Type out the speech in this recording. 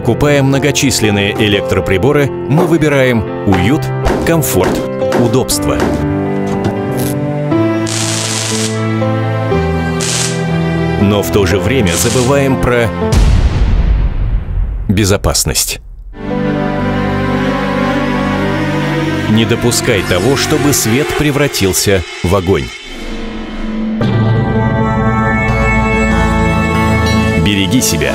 Покупая многочисленные электроприборы, мы выбираем уют, комфорт, удобство. Но в то же время забываем про безопасность. Не допускай того, чтобы свет превратился в огонь. Береги себя.